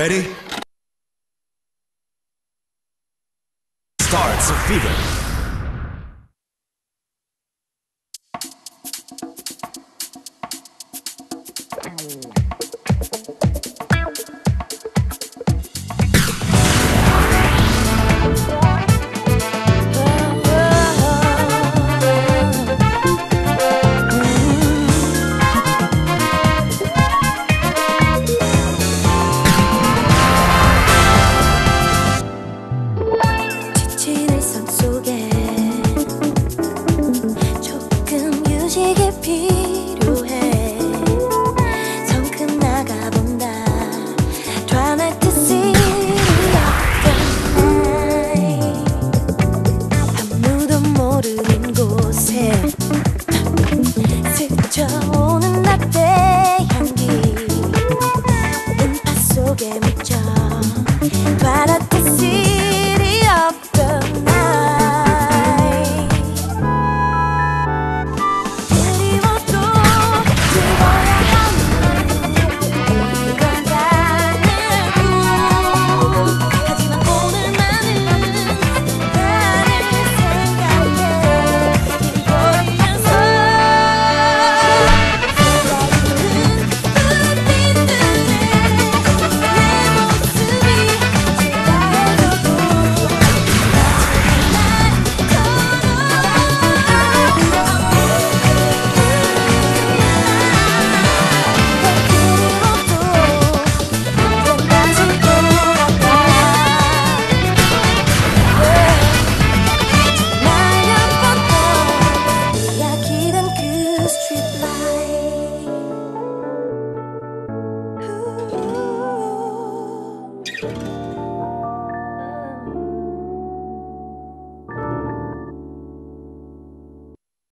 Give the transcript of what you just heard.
Ready? Starts a fever. 스쳐오는 나대 향기. 바라듯이